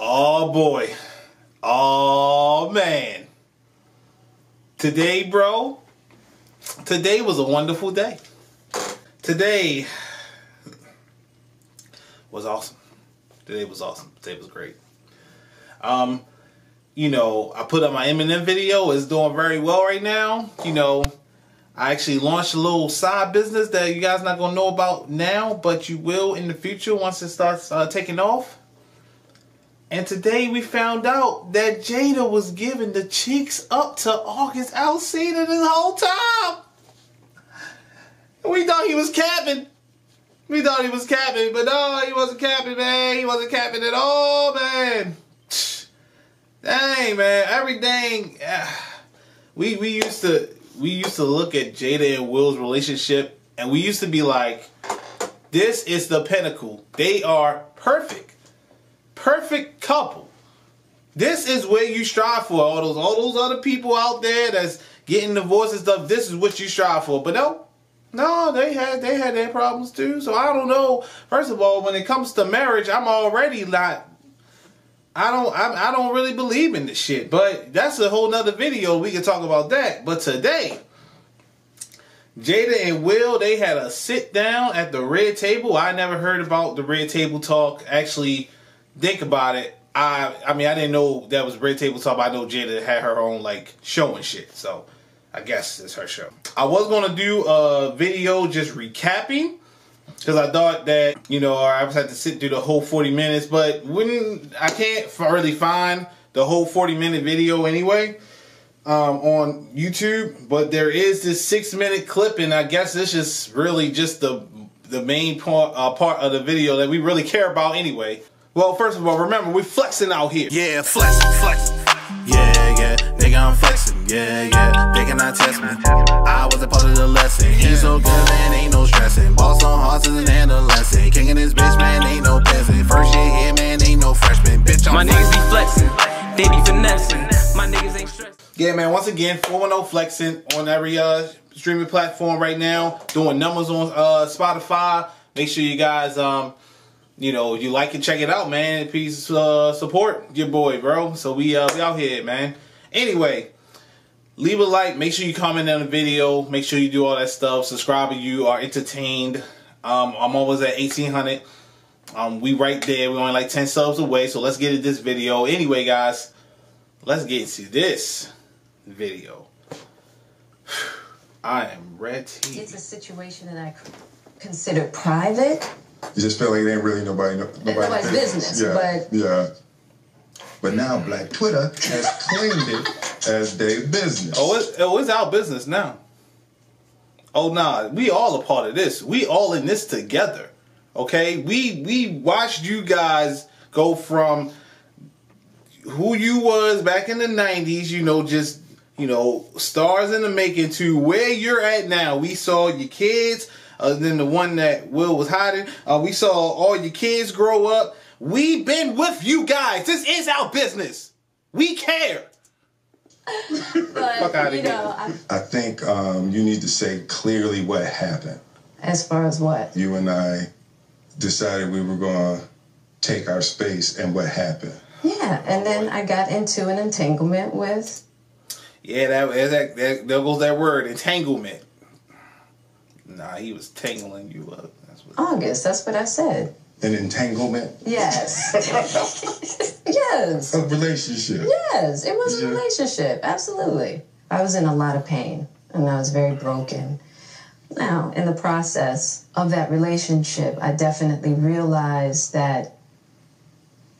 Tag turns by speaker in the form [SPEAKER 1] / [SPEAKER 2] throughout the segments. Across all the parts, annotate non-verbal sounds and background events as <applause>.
[SPEAKER 1] Oh boy. Oh man. Today, bro. Today was a wonderful day. Today was awesome. Today was awesome. Today was great. Um, you know, I put up my Eminem video. It's doing very well right now. You know, I actually launched a little side business that you guys not gonna know about now, but you will in the future once it starts uh, taking off. And today we found out that Jada was giving the cheeks up to August Alsina this whole time. We thought he was capping. We thought he was capping, but no, he wasn't capping, man. He wasn't capping at all, man. Dang, man. Everything. <sighs> We we used to we used to look at Jada and Will's relationship, and we used to be like, "This is the pinnacle. They are perfect." Perfect couple. This is where you strive for. All those all those other people out there that's getting divorced and stuff, this is what you strive for. But no, no, they had they had their problems too. So I don't know. First of all, when it comes to marriage, I'm already not I don't I, I don't really believe in this shit. But that's a whole nother video. We can talk about that. But today, Jada and Will, they had a sit down at the red table. I never heard about the red table talk. Actually, think about it, I I mean I didn't know that was Red Table Talk. I know Jada had her own like show and shit. So I guess it's her show. I was gonna do a video just recapping because I thought that you know I was had to sit through the whole 40 minutes, but when I can't really find the whole 40 minute video anyway um, on YouTube, but there is this six minute clip, and I guess this is really just the the main part uh, part of the video that we really care about anyway. Well, first of all, remember, we flexing out here.
[SPEAKER 2] Yeah, flexing, flexing. Yeah, yeah, nigga, I'm flexing. Yeah, yeah, they cannot test me. I was a part of the lesson. He's so good, man, ain't no stressing. Boss on horses and adolescent. King in this bitch, man, ain't no peasant. First year here, man, ain't no freshman. Bitch, I'm
[SPEAKER 3] My niggas be flexing, they be finessing. My niggas ain't stressing.
[SPEAKER 1] Yeah, man, once again, 410 flexing on every uh, streaming platform right now. Doing numbers on uh, Spotify. Make sure you guys um, you know, you like it, check it out, man. Please uh, support your boy, bro. So we uh, we out here, man. Anyway, leave a like. Make sure you comment on the video. Make sure you do all that stuff. Subscribe if you are entertained. Um, I'm always at 1800. Um, we right there. We're only like 10 subs away. So let's get into this video. Anyway, guys, let's get into this video. <sighs> I am ready.
[SPEAKER 4] It's a situation that I consider private.
[SPEAKER 5] You just feel like it ain't really nobody, no, nobody's,
[SPEAKER 4] Nobody's business,
[SPEAKER 5] Yeah,
[SPEAKER 4] but-
[SPEAKER 5] yeah. But now Black Twitter has claimed it as their business.
[SPEAKER 1] Oh, it's, oh, it's our business now. Oh, nah, we all a part of this. We all in this together. Okay, we we watched you guys go from who you was back in the '90s. You know, just you know, stars in the making to where you're at now. We saw your kids. Uh, then the one that Will was hiding. Uh, we saw all your kids grow up. We've been with you guys. This is our business. We care.
[SPEAKER 4] But
[SPEAKER 1] Fuck outta
[SPEAKER 4] you know, I,
[SPEAKER 5] I think um, you need to say clearly what happened.
[SPEAKER 4] as far as what?
[SPEAKER 5] You and I decided we were going to take our space, and what happened.
[SPEAKER 4] Yeah, and then I got into an entanglement with.
[SPEAKER 1] Yeah, that, that, that there goes that word entanglement. Nah, he was tangling you up. That's what.
[SPEAKER 4] August, that's what I said.
[SPEAKER 5] An entanglement,
[SPEAKER 4] Yes. <laughs> yes.
[SPEAKER 5] a relationship.
[SPEAKER 4] Yes. It was a relationship. Absolutely. I was in a lot of pain and I was very broken. Now, in the process of that relationship, I definitely realized that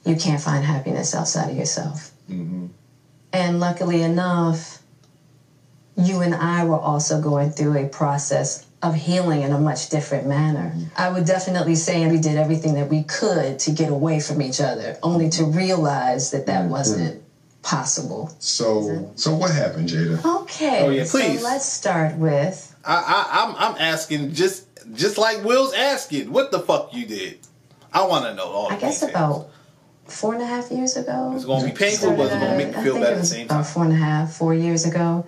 [SPEAKER 4] you can't find happiness outside of yourself. Mm-hmm. And luckily enough, you and I were also going through a process of healing in a much different manner. Mm-hmm. I would definitely say we did everything that we could to get away from each other, only to mm-hmm. realize that that mm-hmm. wasn't possible.
[SPEAKER 5] So, so what happened, Jada?
[SPEAKER 4] Okay,
[SPEAKER 1] Oh, yeah, please.
[SPEAKER 4] so let's start with
[SPEAKER 1] I, I, I'm, I'm asking just, just like Will's asking, what the fuck you did? I want to know all.
[SPEAKER 4] I
[SPEAKER 1] the
[SPEAKER 4] guess
[SPEAKER 1] details.
[SPEAKER 4] about four and a half years ago.
[SPEAKER 1] It's gonna be painful, but it's gonna make you
[SPEAKER 4] I
[SPEAKER 1] feel
[SPEAKER 4] think
[SPEAKER 1] better
[SPEAKER 4] it
[SPEAKER 1] at the
[SPEAKER 4] was
[SPEAKER 1] same
[SPEAKER 4] about four and a half, four years ago.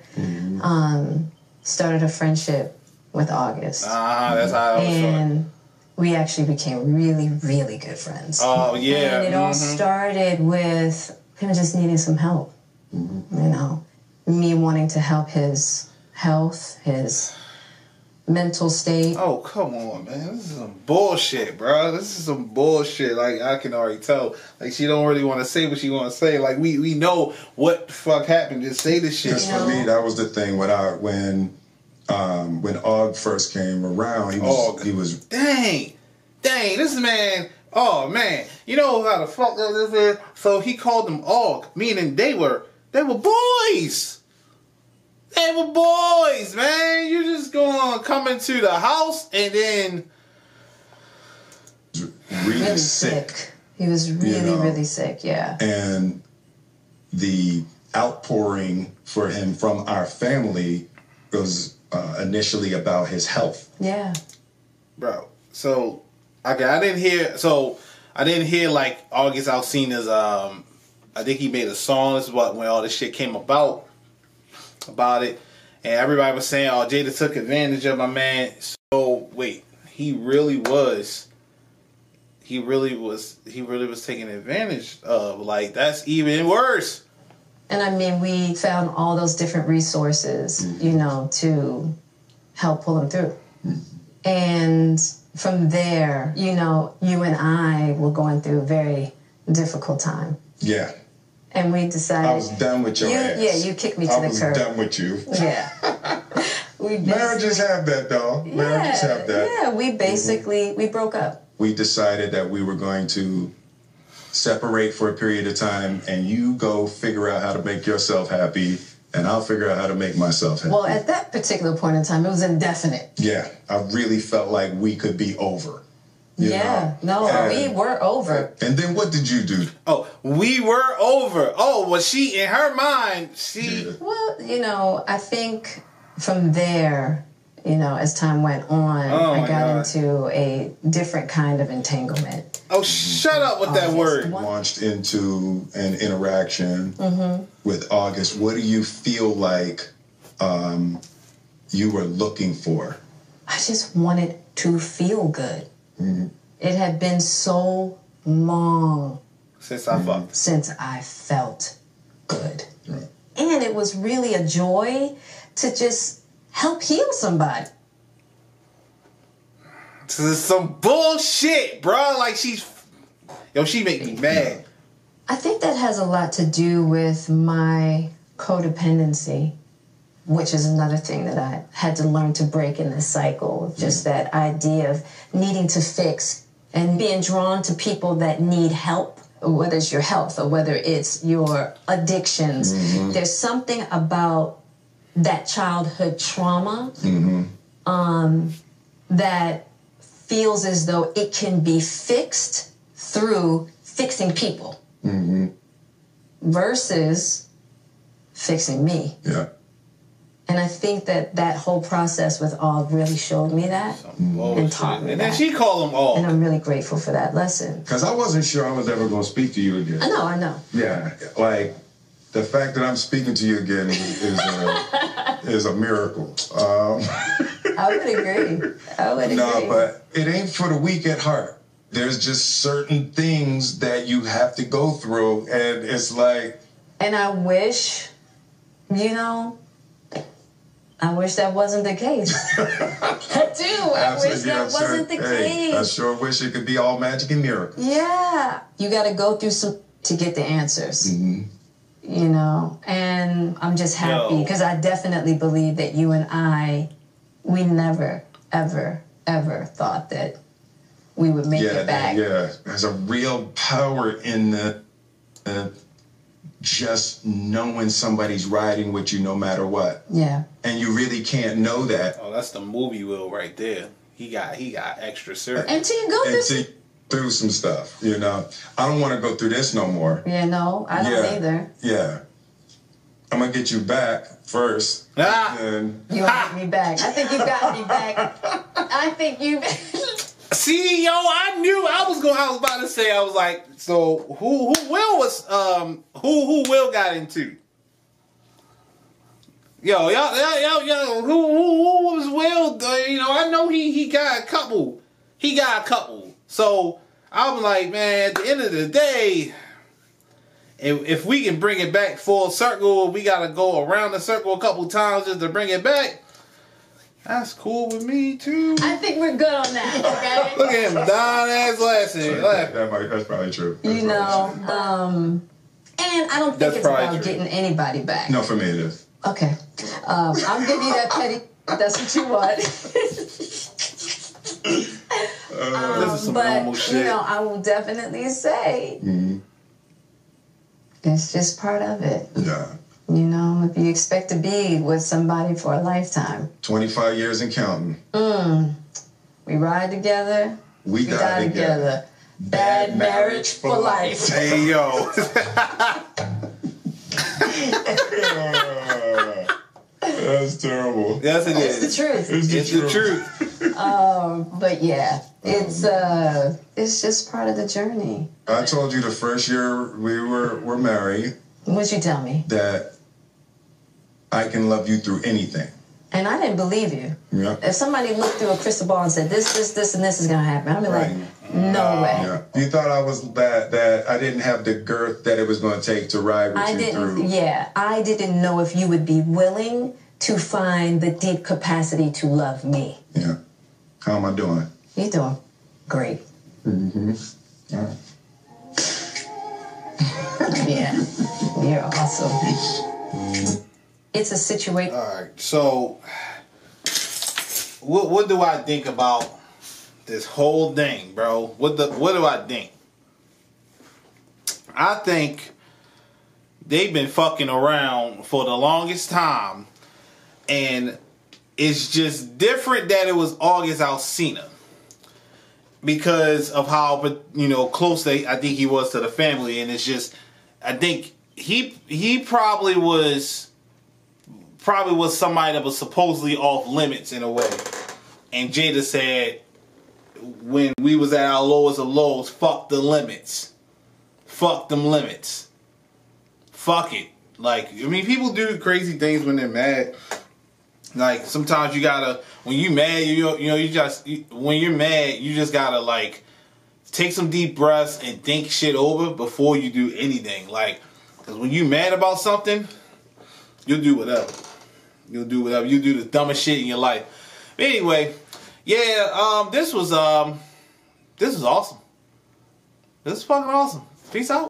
[SPEAKER 4] Um, started a friendship with August.
[SPEAKER 1] Ah, that's how I was feeling.
[SPEAKER 4] and we actually became really, really good friends.
[SPEAKER 1] Oh yeah.
[SPEAKER 4] And it all
[SPEAKER 1] mhm.
[SPEAKER 4] started with him just needing some help. You know, me wanting to help his health, his mental state.
[SPEAKER 1] Oh come on, man! This is some bullshit, bro. This is some bullshit. Like I can already tell. Like she don't really want to say what she want to say. Like we we know what the fuck happened. Just say the shit.
[SPEAKER 5] Because for me, that was the thing when I when um, when Og first came around. He was
[SPEAKER 1] Og.
[SPEAKER 5] he was
[SPEAKER 1] Dang, dang, this man. Oh man, you know how the fuck this is. So he called them Og, meaning they were they were boys. They were boys, man. You just gonna come into the house and then
[SPEAKER 5] really,
[SPEAKER 4] really
[SPEAKER 5] sick.
[SPEAKER 4] sick. He was really,
[SPEAKER 5] know.
[SPEAKER 4] really sick. Yeah.
[SPEAKER 5] and the outpouring for him from our family was uh, initially about his health.
[SPEAKER 4] Yeah.
[SPEAKER 1] bro. So okay, I didn't hear. So I didn't hear like August Alsina's. Um, I think he made a song. This is what when all this shit came about about it, and everybody was saying, "Oh, Jada took advantage of my man." So wait, he really was. He really was. He really was taking advantage of. Like that's even worse.
[SPEAKER 4] And I mean, we found all those different resources, you know, to help pull them through. And from there, you know, you and I were going through a very difficult time.
[SPEAKER 5] Yeah,
[SPEAKER 4] And we decided.
[SPEAKER 5] I was done with your
[SPEAKER 4] You-
[SPEAKER 5] ass.
[SPEAKER 4] yeah, you kicked me to
[SPEAKER 5] I
[SPEAKER 4] the
[SPEAKER 5] was
[SPEAKER 4] curb.
[SPEAKER 5] done with you.
[SPEAKER 4] Yeah. <laughs> we
[SPEAKER 5] Marriages have that, though. Marriages have that. Mm-hmm.
[SPEAKER 4] Yeah, we basically we broke up.
[SPEAKER 5] We decided that we were going to separate for a period of time, and you go figure out how to make yourself happy, and I'll figure out how to make myself happy.
[SPEAKER 4] Well, at that particular point in time, it was indefinite.
[SPEAKER 5] yeah, I really felt like we could be over. you
[SPEAKER 4] yeah,
[SPEAKER 5] know?
[SPEAKER 4] no,
[SPEAKER 5] And-
[SPEAKER 4] we were over.
[SPEAKER 5] And then what did you do?
[SPEAKER 1] Oh, we were over. Oh, was she in her mind? She.
[SPEAKER 5] Jada?
[SPEAKER 4] Well, you know, I think from there, you know, as time went on,
[SPEAKER 1] Oh,
[SPEAKER 4] I got
[SPEAKER 1] God.
[SPEAKER 4] into a different kind of entanglement.
[SPEAKER 1] Oh, shut up with that word.
[SPEAKER 5] launched into an interaction
[SPEAKER 4] Mm-hmm.
[SPEAKER 5] with August. What do you feel like um, you were looking for?
[SPEAKER 4] I just wanted to feel good. It had been so long
[SPEAKER 1] Since I fucked.
[SPEAKER 4] since I felt good. And it was really a joy to just help heal somebody.
[SPEAKER 1] This is some bullshit, bro. Like she's, yo, she make me mad.
[SPEAKER 4] I think that has a lot to do with my codependency, which is another thing that I had to learn to break in this cycle. Mm-hmm. Just that idea of needing to fix and being drawn to people that need help, whether it's your health or whether it's your addictions. Mm-hmm. There's something about that childhood trauma um, that feels as though it can be fixed through fixing people versus fixing me.
[SPEAKER 5] Yeah.
[SPEAKER 4] And I think that that whole process with Og really showed me that.
[SPEAKER 1] and
[SPEAKER 4] taught me
[SPEAKER 1] And
[SPEAKER 4] that.
[SPEAKER 1] she called them all. And.
[SPEAKER 4] I'm really grateful for that lesson.
[SPEAKER 5] Because I wasn't sure I was ever going to speak to you again.
[SPEAKER 4] I know, I know.
[SPEAKER 5] Yeah. Like, the fact that I'm speaking to you again is, is, a, is a miracle. Um,
[SPEAKER 4] I would agree. I would <laughs>
[SPEAKER 5] no,
[SPEAKER 4] agree.
[SPEAKER 5] No, but it ain't for the weak at heart. There's just certain things that you have to go through, and it's like,
[SPEAKER 4] and I wish, you know, I wish that wasn't the case. <laughs> I do. I wish that
[SPEAKER 5] sure-
[SPEAKER 4] wasn't the
[SPEAKER 5] hey, I sure wish it could be all magic and miracles.
[SPEAKER 4] Yeah. You got to go through some to get the answers.
[SPEAKER 5] Mm-hmm.
[SPEAKER 4] You know, and I'm just happy because I definitely believe that you and I, we never, ever, ever thought that we would make
[SPEAKER 5] yeah,
[SPEAKER 4] it back.
[SPEAKER 5] yeah. There's a real power in the, uh, just knowing somebody's riding with you no matter what,
[SPEAKER 4] Yeah.
[SPEAKER 5] and you really can't know that
[SPEAKER 1] Oh, that's the movie will right there. He got he got extra serious.
[SPEAKER 4] and you go through
[SPEAKER 5] until you through some stuff. You know, I don't want to go through this no more.
[SPEAKER 4] Yeah, no, I don't
[SPEAKER 5] Yeah.
[SPEAKER 4] either.
[SPEAKER 5] Yeah, I'm gonna get you back first,
[SPEAKER 1] Ah.
[SPEAKER 5] and
[SPEAKER 4] You want me back. I think you got me back. I think you. <laughs>
[SPEAKER 1] See, yo, I knew I was gonna. I was about to say. I was like, so who who Will was um who who Will got into? Yo, yo, yo, yo, yo who who, who was Will? Uh, you know, I know he he got a couple he got a couple. So I'm like, man, at the end of the day, if, if we can bring it back full circle, we gotta go around the circle a couple times just to bring it back. That's cool with me too.
[SPEAKER 4] I think we're good on that, <laughs> Okay.
[SPEAKER 1] Look at him, Don ass laughing.
[SPEAKER 5] that, that might, that's probably true. That's
[SPEAKER 4] You
[SPEAKER 5] probably
[SPEAKER 4] know, um, and I don't think
[SPEAKER 1] That's
[SPEAKER 4] it's about
[SPEAKER 1] true.
[SPEAKER 4] getting anybody back.
[SPEAKER 5] No, for me it is.
[SPEAKER 4] Okay. Um, I'm giving you that petty. That's what you want. <laughs>
[SPEAKER 1] Um, this is some
[SPEAKER 4] but
[SPEAKER 1] normal
[SPEAKER 4] you know, I will definitely say mm-hmm. it's just part of it.
[SPEAKER 5] Yeah.
[SPEAKER 4] You know, if you expect to be with somebody for a lifetime,
[SPEAKER 5] 25 years and counting. Mm.
[SPEAKER 4] we ride together,
[SPEAKER 5] We,
[SPEAKER 4] we
[SPEAKER 5] die,
[SPEAKER 4] die
[SPEAKER 5] together.
[SPEAKER 4] together. Bad marriage for life.
[SPEAKER 1] Hey yo. <laughs> <laughs>
[SPEAKER 5] That's terrible.
[SPEAKER 1] yes it
[SPEAKER 4] It's the truth.
[SPEAKER 5] It's the
[SPEAKER 1] It's the
[SPEAKER 5] truth.
[SPEAKER 1] Truth.
[SPEAKER 4] But yeah, it's uh, it's just part of the journey.
[SPEAKER 5] I told you the first year we were, were married
[SPEAKER 4] What'd you tell me?
[SPEAKER 5] that I can love you through anything.
[SPEAKER 4] And I didn't believe you.
[SPEAKER 5] Yeah.
[SPEAKER 4] If somebody looked through a crystal ball and said this, this, this, and this is gonna happen, I'd be
[SPEAKER 5] Right.
[SPEAKER 4] like, no way.
[SPEAKER 5] Yeah. You thought I was that that I didn't have the girth that it was going to take to ride with
[SPEAKER 4] I
[SPEAKER 5] you
[SPEAKER 4] didn't.
[SPEAKER 5] through.
[SPEAKER 4] Yeah, I didn't know if you would be willing to find the deep capacity to love me.
[SPEAKER 5] Yeah. How am I doing?
[SPEAKER 4] You're doing great. Mm-hmm.
[SPEAKER 5] All right. <laughs>
[SPEAKER 4] Yeah, you're awesome. It's a situation.
[SPEAKER 1] All right. So, what what do I think about this whole thing, bro? What the what do I think? I think they've been fucking around for the longest time, and it's just different that it was August Alsina because of how you know close they I think he was to the family, and it's just I think he he probably was probably was somebody that was supposedly off limits in a way. And Jada said, when we was at our lowest of lows, fuck the limits. Fuck them limits. Fuck it. Like, I mean, people do crazy things when they're mad. Like, sometimes you gotta, when you mad, you you know, you just, you, when you're mad, you just gotta, like, take some deep breaths and think shit over before you do anything. Like, because when you mad about something, you'll do whatever. You'll do whatever. You do the dumbest shit in your life. But anyway, yeah, um, this was um, this was awesome. This is fucking awesome. Peace out.